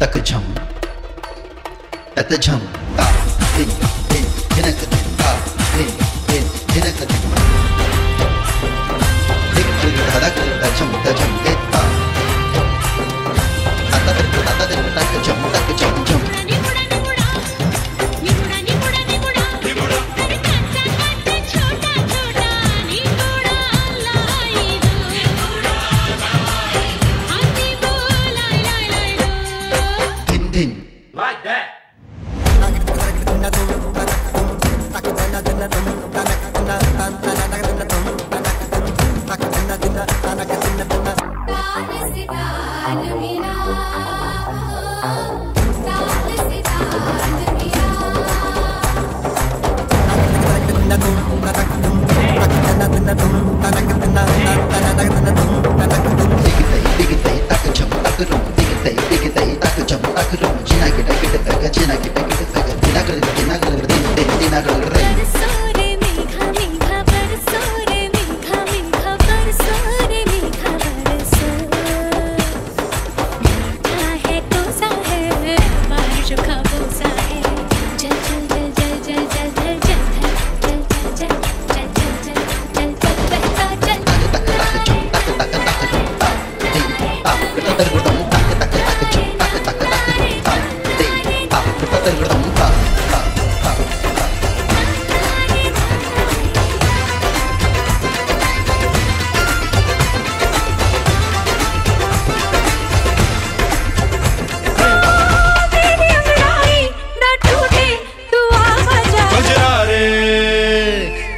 तकझम झम ता Ding. like that.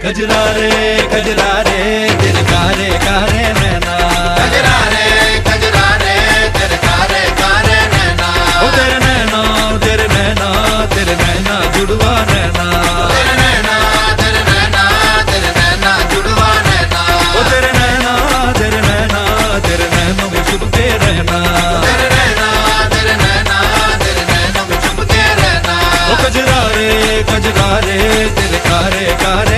गजरा रे गजरा रे दिल कारे कारे नैना गजरा रे खजरा रे दिल कारे कारे नैना। ओ तेरे नैना तेरे नैना तेरे नैना जुड़वा नैना। तेरे नैना तेरे नैना तेरे नैना जुड़वा नैना। ओ तेरे नैना तेरे नैना तेरे नैना में चुपके रहना। तेरे नैना तेरे नैना तेरे नैना में चुपके रहना। ओ गजरा रे गजरा रे दिल कारे कारे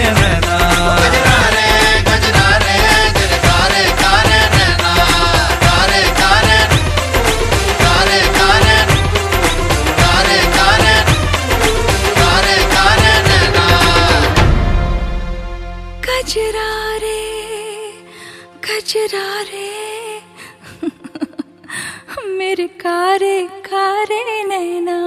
कचरा रे कचरा रे। मेरे कारे कारे नैना।